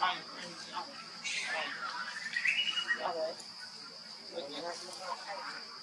哎，哎，哎，好的。我今天先给我看一下。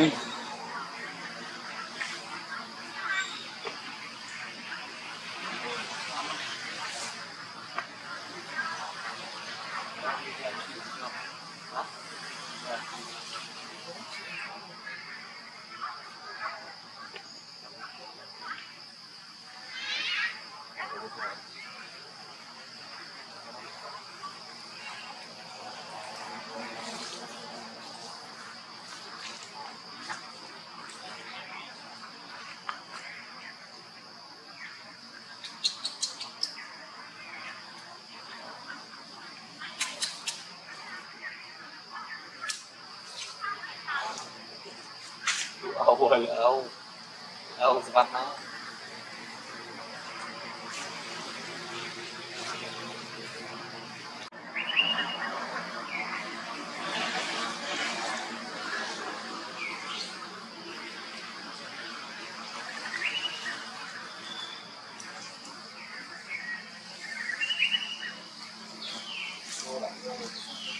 うん rồi ông ông sẽ bắt nó Thank you.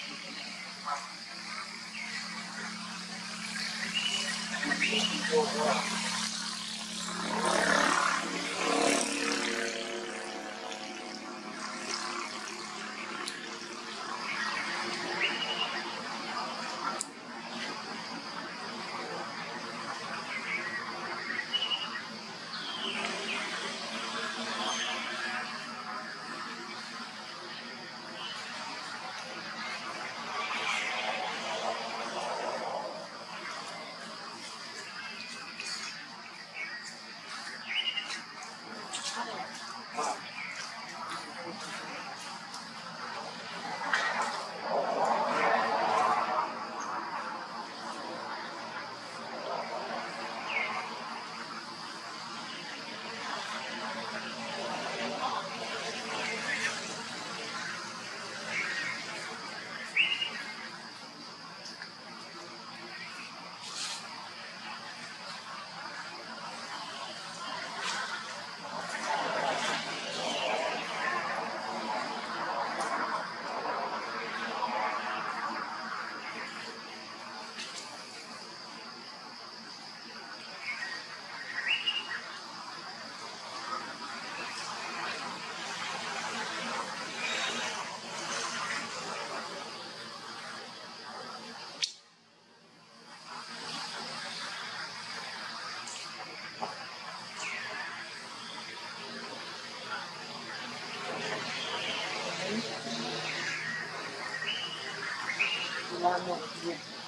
un